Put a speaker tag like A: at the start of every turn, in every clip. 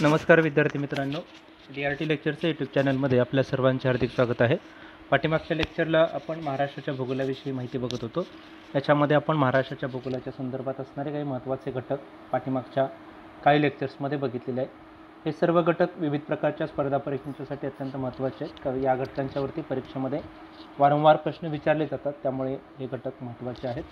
A: नमस्कार विद्यार्थी मित्रांनो डी आर टी लेक्चरच्या यूट्यूब चॅनलमध्ये आपल्या सर्वांचे हार्दिक स्वागत आहे. पाठीमागच्या लेक्चरला आपण महाराष्ट्राच्या भूगोलाविषयी माहिती बघत होतो. त्याच्यामध्ये आपण महाराष्ट्राच्या भूगोलाच्या संदर्भात असणारे काही महत्त्वाचे घटक पाठीमागच्या काही लेक्चर्समध्ये बघितलेले आहे हे सर्व घटक विविध प्रकारच्या स्पर्धा परीक्षांच्यासाठी अत्यंत महत्त्वाचे आहेत. कारण या घटकांच्यावरती परीक्षेमध्ये वारंवार प्रश्न विचारले जातात त्यामुळे हे घटक महत्त्वाचे आहेत.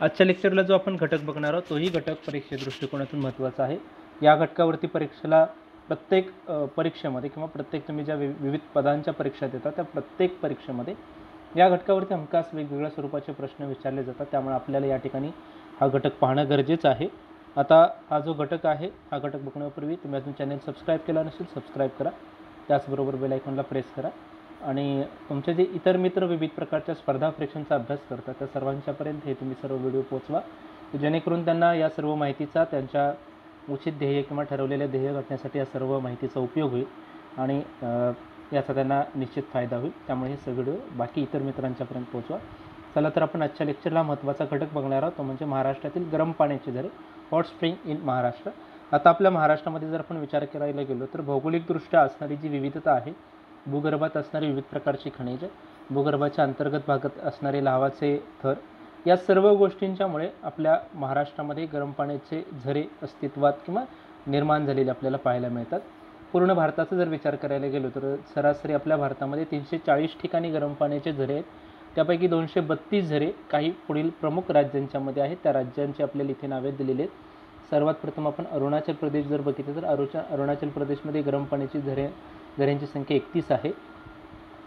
A: आजच्या लेक्चरला जो आपण घटक बघणार आहोत तोही घटक परीक्षे दृष्टिकोनातून महत्त्वाचा आहे. या घटकावरती परीक्षेला प्रत्येक परीक्षेमध्ये किंवा प्रत्येक तुम्ही ज्या वि विविध पदांच्या परीक्षा देता त्या प्रत्येक परीक्षेमध्ये या घटकावरती हमखास वेगवेगळ्या स्वरूपाचे प्रश्न विचारले जातात. त्यामुळे आपल्याला या ठिकाणी हा घटक पाहणं गरजेचं आहे. आता हा जो घटक आहे हा घटक बघण्यापूर्वी तुम्ही अजून चॅनल सबस्क्राईब केला नसेल सबस्क्राईब करा. त्याचबरोबर बेलायकॉनला प्रेस करा. आणि तुमचे जे इतर मित्र विविध प्रकारच्या स्पर्धा परीक्षांचा अभ्यास करतात त्या सर्वांच्यापर्यंत हे तुम्ही सर्व व्हिडिओ पोचवा जेणेकरून त्यांना या सर्व माहितीचा त्यांच्या उचित ध्येय किंवा ठरवलेले ध्येय गाठण्यासाठी या सर्व माहितीचा उपयोग होईल आणि याचा त्यांना निश्चित फायदा होईल. त्यामुळे हे सगळं बाकी इतर मित्रांच्यापर्यंत पोहोचवा. चला तर आपण आजच्या लेक्चरला महत्त्वाचा घटक बघणार आहोत तो म्हणजे महाराष्ट्रातील गरम पाण्याचे झरे हॉट स्प्रिंग इन महाराष्ट्र. आता आपल्या महाराष्ट्रामध्ये जर आपण विचार करायला गेलो तर भौगोलिकदृष्ट्या असणारी जी विविधता आहे भूगर्भात असणारी विविध प्रकारची खनिजं भूगर्भाच्या अंतर्गत भागात असणारे लावाचे थर या सर्व गोष्टींच्यामुळे आपल्या महाराष्ट्रामध्ये गरम पाण्याचे झरे अस्तित्वात किंवा निर्माण झालेले आपल्याला पाहायला मिळतात. पूर्ण भारताचा जर विचार करायला गेलो तर सरासरी आपल्या भारतामध्ये तीनशे चाळीस ठिकाणी गरम पाण्याचे झरे आहेत. त्यापैकी दोनशे बत्तीस झरे काही पुढील प्रमुख राज्यांच्यामध्ये आहेत. त्या राज्यांची आपल्याला इथे नावे दिलेली आहेत. सर्वात प्रथम आपण अरुणाचल प्रदेश जर बघितलं तर अरुचा अरुणाचल प्रदेशमध्ये गरम पाण्याची झरे झऱ्यांची संख्या एकतीस आहे.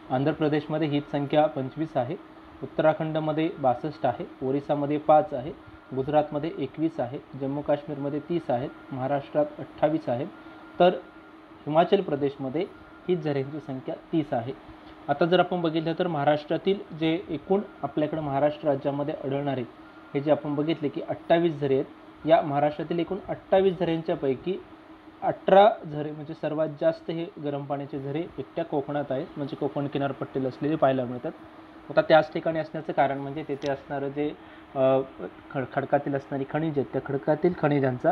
A: आंध्र प्रदेशमध्ये हीच संख्या पंचवीस आहे. उत्तराखंडमध्ये बासष्ट आहे ओरिसामध्ये पाच आहे गुजरातमध्ये एकवीस आहे जम्मू काश्मीरमध्ये तीस आहेत महाराष्ट्रात अठ्ठावीस आहेत तर हिमाचल प्रदेशमध्ये हीच झऱ्यांची संख्या तीस आहे. आता जर आपण बघितलं तर महाराष्ट्रातील जे एकूण आपल्याकडं महाराष्ट्र राज्यामध्ये आढळणारे हे जे आपण बघितले की अठ्ठावीस झरे आहेत या महाराष्ट्रातील एकूण अठ्ठावीस झऱ्यांच्यापैकी अठरा झरे म्हणजे सर्वात जास्त हे गरम पाण्याचे झरे एकट्या कोकणात आहेत म्हणजे कोकण किनारपट्टीला असलेले पाहायला मिळतात. आता त्याच ठिकाणी असण्याचं कारण म्हणजे तेथे असणारं जे खड खडकातील असणारी खनिज आहेत त्या खडकातील खनिजांचा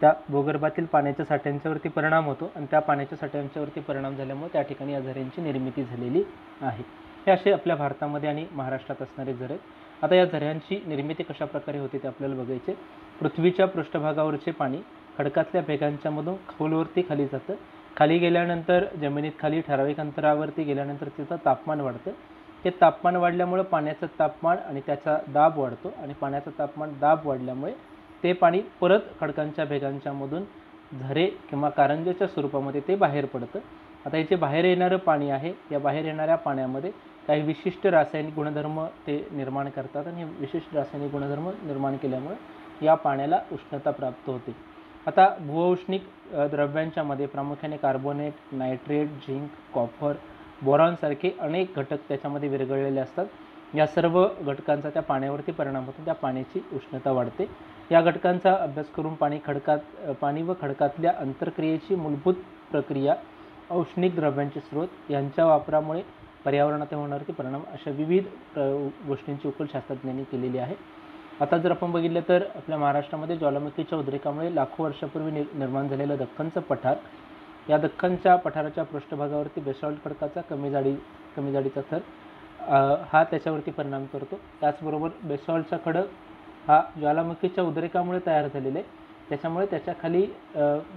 A: त्या भूगर्भातील पाण्याच्या साठ्यांच्यावरती परिणाम होतो आणि त्या पाण्याच्या साठ्यांच्यावरती परिणाम झाल्यामुळे त्या ठिकाणी या झऱ्यांची निर्मिती झालेली आहे. हे असे आपल्या भारतामध्ये आणि महाराष्ट्रात असणारे झरे आहेत. आता या झऱ्यांची निर्मिती कशा प्रकारे होते ते आपल्याला बघायचे. पृथ्वीच्या पृष्ठभागावरचे पाणी खडकातल्या भेगांच्यामधून खोलवरती खाली जातं. खाली गेल्यानंतर जमिनीत खाली ठराविक अंतरावरती गेल्यानंतर तिथं तापमान वाढतं. हे तापमान वाढल्यामुळं पाण्याचं तापमान आणि त्याचा दाब वाढतो आणि पाण्याचं तापमान दाब वाढल्यामुळे ते पाणी परत खडकांच्या भेगांच्यामधून झरे किंवा कारंजेच्या स्वरूपामध्ये ते बाहेर पडतं. आता हे जे बाहेर येणारं पाणी आहे. या बाहेर येणाऱ्या पाण्यामध्ये काही विशिष्ट रासायनिक गुणधर्म ते निर्माण करतात आणि हे विशिष्ट रासायनिक गुणधर्म निर्माण केल्यामुळे या पाण्याला उष्णता प्राप्त होते. आता भूऔष्णिक द्रव्यांच्यामध्ये प्रामुख्याने कार्बोनेट नायट्रेट झिंक कॉपर बोरॉनसारखे अनेक घटक त्याच्यामध्ये विरघळलेले असतात. या सर्व घटकांचा त्या पाण्यावरती परिणाम होतो. त्या पाण्याची उष्णता वाढते. या घटकांचा अभ्यास करून पाणी खडकात पाणी व खडकातल्या अंतर्क्रियेची मूलभूत प्रक्रिया औष्णिक द्रव्यांचे स्रोत यांच्या वापरामुळे पर्यावरणात होणारे परिणाम अशा विविध गोष्टींची उकल शास्त्रज्ञांनी केलेली आहे. आता जर आपण बघितलं तर आपल्या महाराष्ट्रामध्ये ज्वालामुखीच्या उद्रेकामुळे लाखो वर्षापूर्वी निर्माण झालेलं दख्खनचं पठार या दख्खनच्या पठाराच्या पृष्ठभागावरती बेसॉल्ट खडकाचा कमी जाडी कमी जाडीचा थर हा त्याच्यावरती परिणाम करतो. त्याचबरोबर बेसॉल्टचा खडक हा ज्वालामुखीच्या उद्रेकामुळे तयार झालेले त्याच्यामुळे त्याच्याखाली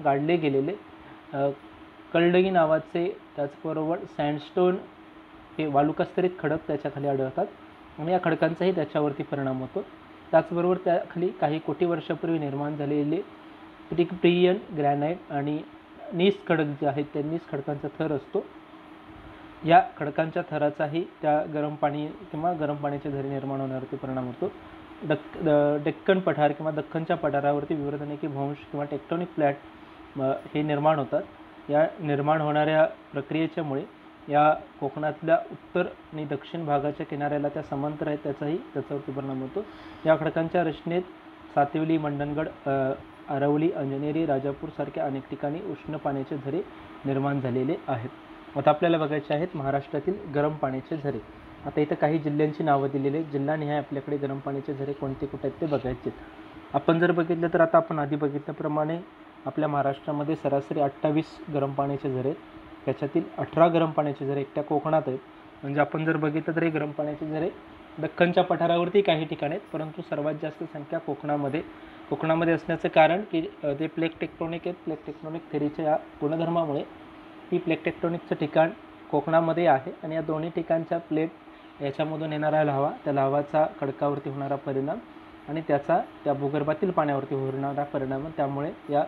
A: गाडले गेलेले कल्डगी नावाचे त्याचबरोबर सँडस्टोन हे वालुकास्तरित खडक त्याच्याखाली आढळतात आणि या खडकांचाही त्याच्यावरती परिणाम होतो. त्याचबरोबर त्याखाली काही कोटी वर्षापूर्वी निर्माण झालेले प्रिकप्रियन ग्रॅनाईट आणि नीस खडक जे आहेत त्या नीस खडकांचा थर असतो. या खडकांच्या थराचाही त्या गरम पाणी किंवा गरम पाण्याचे झरे निर्माण होण्यावरती परिणाम होतो. डक् डेक्कन पठार किंवा दख्खनच्या पठारावरती विवर्तनिकी भ्रंश किंवा टेक्टॉनिक फ्लॅट हे निर्माण होतात. या निर्माण होणाऱ्या प्रक्रियेच्यामुळे या कोकणातल्या उत्तर आणि दक्षिण भागाच्या किनाऱ्याला त्या समांतर आहेत त्याचाही त्याच्यावरती परिणाम होतो. या खडकांच्या रचनेत सातिवली मंडणगड अरवली आरवली अंजनेरी राजापूरसारख्या अनेक ठिकाणी उष्ण पाण्याचे झरे निर्माण झालेले आहेत. आता आपल्याला बघायचे आहेत महाराष्ट्रातील गरम पाण्याचे झरे. आता इथं काही जिल्ह्यांची नावं दिलेली आहेत. जिल्हानिहाय आपल्याकडे गरम पाण्याचे झरे कोणते कुठे आहेत ते बघायचे आहेत. आपण जर बघितलं तर आता आपण आधी बघितल्याप्रमाणे आपल्या महाराष्ट्रामध्ये सरासरी अठ्ठावीस गरम पाण्याचे झरे आहेत. त्याच्यातील अठरा गरम पाण्याचे झरे एकट्या कोकणात आहेत. म्हणजे आपण जर बघितलं तर हे गरम पाण्याचे झरे दख्खनच्या पठारावरती काही ठिकाणी आहेत. परंतु सर्वात जास्त संख्या कोकणामध्ये कोकणामध्ये असण्याचं कारण की जे ते प्लेक टेक्टोनिक आहेत प्लेक टेक्ट्रॉनिक थेरीच्या या गुणधर्मामुळे ही प्लेक टेक्ट्रॉनिकचं ठिकाण कोकणामध्ये आहे आणि या दोन्ही ठिकाणच्या प्लेट याच्यामधून येणारा लावा त्या लावाचा खडकावरती होणारा परिणाम आणि त्याचा त्या भूगर्भातील पाण्यावरती होणारा परिणाम त्यामुळे या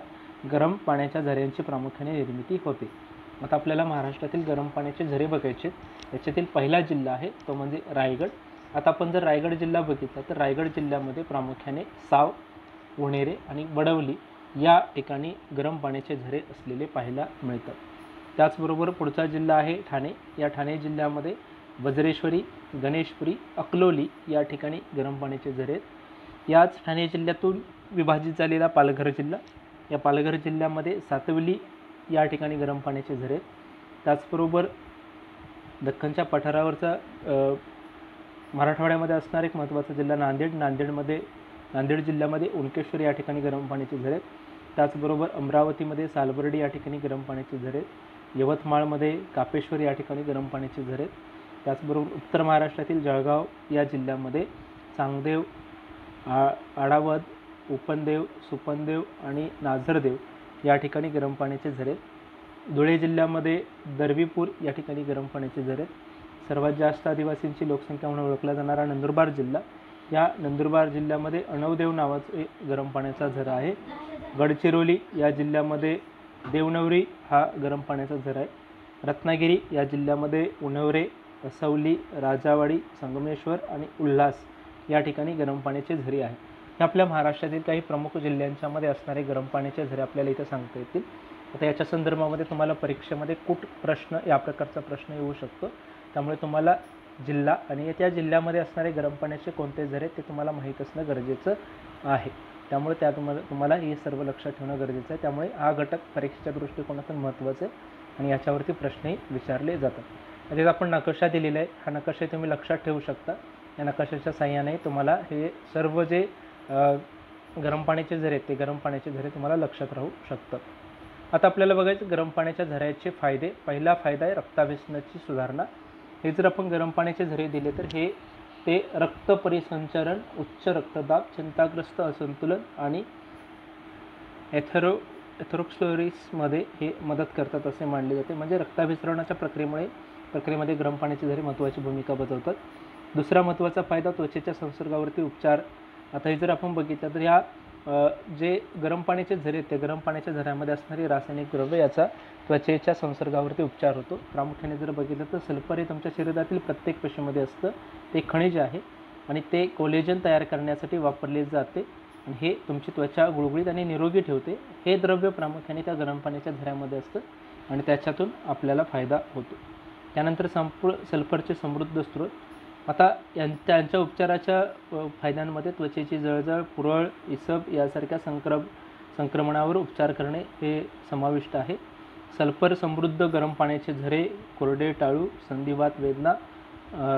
A: गरम पाण्याच्या झऱ्यांची प्रामुख्याने निर्मिती होते. आता आपल्याला महाराष्ट्रातील गरम पाण्याचे झरे बघायचे याच्यातील पहिला जिल्हा आहे तो म्हणजे रायगड. आता आपण जर रायगड जिल्हा बघितला तर रायगड जिल्ह्यामध्ये प्रामुख्याने साव उणेरे आणि वडवली या ठिकाणी गरम पाण्याचे झरे असलेले पाहायला मिळतात. त्याचबरोबर पुढचा जिल्हा आहे ठाणे. या ठाणे जिल्ह्यामध्ये वज्रेश्वरी गणेशपुरी अकलोली या ठिकाणी गरम पाण्याचे झरे आहेत. याच ठाणे जिल्ह्यातून विभाजित झालेला पालघर जिल्हा. या पालघर जिल्ह्यामध्ये सातवली या ठिकाणी गरम पाण्याचे झरे आहेत. त्याचबरोबर दख्खनच्या पठारावरचा मराठवाड्यामध्ये असणारा एक महत्त्वाचा जिल्हा नांदेड. नांदेडमध्ये नांदेड जिल्ह्यामध्ये ओंकेश्वर या ठिकाणी गरम पाण्याचे झरे आहेत त्याचबरोबर अमरावतीमध्ये सालबर्डी या ठिकाणी गरम पाण्याचे झरे आहेत यवतमाळमध्ये कापेश्वर या ठिकाणी गरम पाण्याचे झरे आहेत त्याचबरोबर उत्तर महाराष्ट्रातील जळगाव या जिल्ह्यामध्ये चांगदेव आ आडावद उपनदेव सुपनदेव आणि नाझरदेव या ठिकाणी गरम पाण्याचे झरे धुळे जिल्ह्यामध्ये दर्वीपूर या ठिकाणी गरम पाण्याचे झरे सर्वात जास्त आदिवासींची लोकसंख्या म्हणून ओळखला जाणारा नंदुरबार जिल्हा या नंदुरबार जिल्ह्यामध्ये अणवदेव नावाचं एक गरम पाण्याचा झरा आहे. गडचिरोली या जिल्ह्यामध्ये देवनवरी हा गरम पाण्याचा झरा आहे. रत्नागिरी या जिल्ह्यामध्ये उणवरे असवली राजावाडी संगमेश्वर आणि उल्हास या ठिकाणी गरम पाण्याचे झरे आहे हे आपल्या महाराष्ट्रातील काही प्रमुख जिल्ह्यांच्यामध्ये असणारे गरम पाण्याचे झरे आपल्याला इथं सांगता येतील. आता याच्या संदर्भामध्ये तुम्हाला परीक्षेमध्ये कुठ प्रश्न या प्रकारचा प्रश्न येऊ शकतो. त्यामुळे तुम्हाला जिल्हा आणि त्या जिल्ह्यामध्ये असणारे गरम पाण्याचे कोणते झरे आहेत ते तुम्हाला माहीत असणं गरजेचं आहे. त्यामुळे त्या तुम्हाला तुम्हाला हे सर्व लक्षात ठेवणं गरजेचं आहे. त्यामुळे हा घटक परीक्षेच्या दृष्टिकोनातून महत्त्वाचं आहे आणि याच्यावरती प्रश्नही विचारले जातात. आता आपण नकाशा दिलेला आहे. हा नकाशा तुम्ही लक्षात ठेवू शकता. या नकाशाच्या साह्याने तुम्हाला हे सर्व जे गरम पाण्याचे झरे ते गरम पाण्याचे झरे तुम्हाला लक्षात राहू शकतात. आता आपल्याला बघायचं गरम पाण्याच्या झऱ्याचे फायदे. पहिला फायदा आहे रक्ताभिसनाची सुधारणा. हे जर आपण गरम पाण्याचे झरे दिले तर हे ते रक्त परिसंचरण उच्च रक्तदाब चिंताग्रस्त असंतुलन आणि एथरो एथरोक्सलोरिसमध्ये हे मदत करतात असे मानले जाते. म्हणजे रक्ताभिसरणाच्या प्रक्रियेमुळे प्रक्रियेमध्ये गरम पाण्याचे झरे महत्त्वाची भूमिका बजावतात. दुसरा महत्त्वाचा फायदा त्वचेच्या संसर्गावरती उपचार आता हे जर आपण बघितलं तर ह्या जे गरम पाण्याचे झरे आहेत त्या गरम पाण्याच्या झऱ्यामध्ये असणारी रासायनिक द्रव्य याचा त्वचेच्या संसर्गावरती उपचार होतो. प्रामुख्याने जर बघितलं तर सल्फर हे तुमच्या शरीरातील प्रत्येक पेशीमध्ये असतं. ते खनिज आहे आणि ते कोलेजन तयार करण्यासाठी वापरले जाते आणि हे तुमची त्वचा गुळगुळीत आणि निरोगी ठेवते. हे द्रव्य प्रामुख्याने त्या गरम पाण्याच्या झऱ्यामध्ये असतं आणि त्याच्यातून आपल्याला फायदा होतो. त्यानंतर संपूर्ण सल्फरचे समृद्ध स्रोत आता यां त्यांच्या उपचाराच्या फायद्यांमध्ये त्वचेची जळजळ पुरळ इसब यासारख्या संक्रम संक्रमणावर उपचार करणे हे समाविष्ट आहे. सल्फर समृद्ध गरम पाण्याचे झरे कोरडे टाळू संधिवात वेदना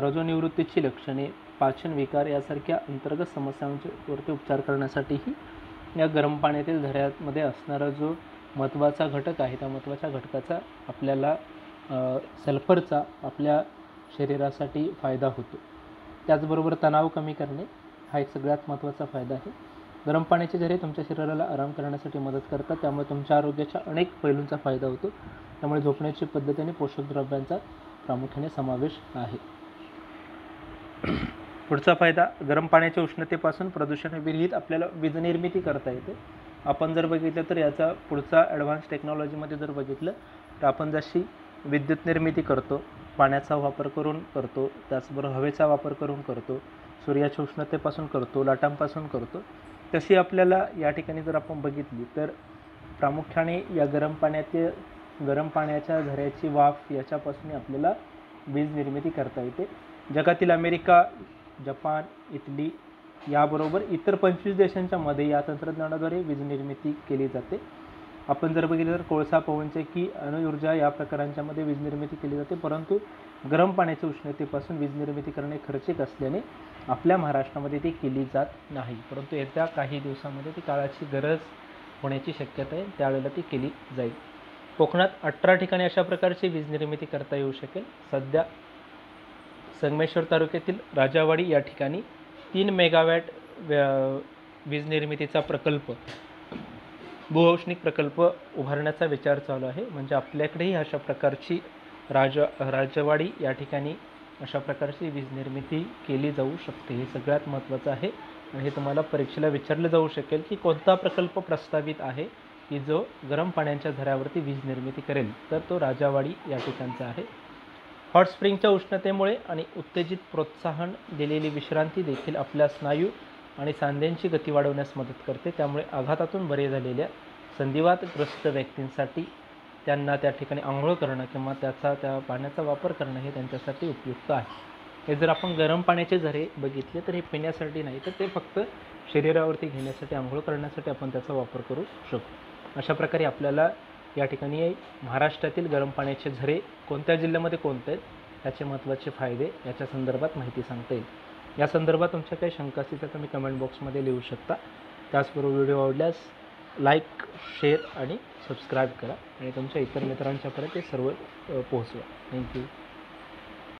A: रजोनिवृत्तीची लक्षणे पाचन विकार यासारख्या अंतर्गत समस्यांचे वरती उपचार करण्यासाठीही या गरम पाण्यातील झऱ्यामध्ये असणारा जो महत्त्वाचा घटक आहे त्या महत्त्वाच्या घटकाचा आपल्याला सल्फरचा आपल्या शरीरासाठी फायदा होतो. त्याचबरोबर तणाव कमी करणे हा एक सगळ्यात महत्त्वाचा फायदा आहे. गरम पाण्याचे झरे तुमच्या शरीराला आराम करण्यासाठी मदत करतात. त्यामुळे तुमच्या आरोग्याच्या अनेक पैलूंचा फायदा होतो. त्यामुळे झोपण्याची पद्धती आणि पोषक द्रव्यांचा प्रामुख्याने समावेश आहे. पुढचा फायदा गरम पाण्याच्या उष्णतेपासून प्रदूषणविरहित आपल्याला वीज निर्मिती करता येते. आपण जर बघितलं तर याचा पुढचा ॲडव्हान्स टेक्नॉलॉजीमध्ये जर बघितलं तर आपण जशी विद्युत निर्मिती करतो पाण्याचा वापर करून करतो त्याचबरोबर हवेचा वापर करून करतो सूर्याच्या उष्णतेपासून करतो लाटांपासून करतो. तशी आपल्याला या ठिकाणी जर आपण बघितली तर प्रामुख्याने या गरम पाण्याचे गरम पाण्याच्या झऱ्याची वाफ याच्यापासून आपल्याला वीज निर्मिती करता येते. जगातील अमेरिका जपान इटली याबरोबर इतर पंचवीस देशांच्यामध्ये या तंत्रज्ञानाद्वारे वीज निर्मिती केली जाते. आपण जर बघितलं तर कोळसा पवनचक्की अणुऊर्जा या प्रकारांच्यामध्ये वीज निर्मिती केली जाते. परंतु गरम पाण्याच्या उष्णतेपासून वीज निर्मिती करणे खर्चिक असल्याने आपल्या महाराष्ट्रामध्ये ती केली जात नाही. परंतु येत्या काही दिवसामध्ये ती काळाची गरज होण्याची शक्यता आहे. त्यावेळेला ती केली जाईल. कोकणात अठरा ठिकाणी अशा प्रकारची वीज निर्मिती करता येऊ शकेल. सध्या संगमेश्वर तालुक्यातील राजावाडी या ठिकाणी तीन मेगावॅट वीज निर्मितीचा प्रकल्प भूऔष्णिक प्रकल्प उभारण्याचा विचार चालू आहे. म्हणजे आपल्याकडेही अशा प्रकारची राज राजवाडी या ठिकाणी अशा प्रकारची वीज निर्मिती केली जाऊ शकते. हे सगळ्यात महत्त्वाचं आहे. आणि हे तुम्हाला परीक्षेला विचारलं जाऊ शकेल की कोणता प्रकल्प प्रस्तावित आहे की जो गरम पाण्याच्या झऱ्यावरती वीज निर्मिती करेल. तर तो राजावाडी या ठिकाणचा आहे. हॉट स्प्रिंगच्या उष्णतेमुळे आणि उत्तेजित प्रोत्साहन दिलेली विश्रांती देखील आपल्या स्नायू आणि सांध्यांची गती वाढवण्यास मदत करते. त्यामुळे आघातातून बरे झालेल्या संधिवातग्रस्त व्यक्तींसाठी त्यांना त्या ठिकाणी आंघोळ करणं किंवा त्याचा त्या पाण्याचा वापर करणं हे त्यांच्यासाठी उपयुक्त आहे. हे जर आपण गरम पाण्याचे झरे बघितले तर हे पिण्यासाठी नाही तर ते फक्त शरीरावरती घेण्यासाठी आंघोळ करण्यासाठी आपण त्याचा वापर करू शकतो अशा प्रकारे आपल्याला या ठिकाणी महाराष्ट्रातील गरम पाण्याचे झरे कोणत्या जिल्ह्यामध्ये कोणते आहेत याचे महत्त्वाचे फायदे याच्या संदर्भात माहिती सांगता येईल. या संदर्भात तुमच्या काही शंका असतील तर तुम्ही कमेंट बॉक्समध्ये लिहू शकता. त्याचबरोबर व्हिडिओ आवडल्यास लाईक शेअर आणि सबस्क्राईब करा. आणि तुमच्या इतर मित्रांच्यापर्यंत ते सर्व पोहोचवा. थँक्यू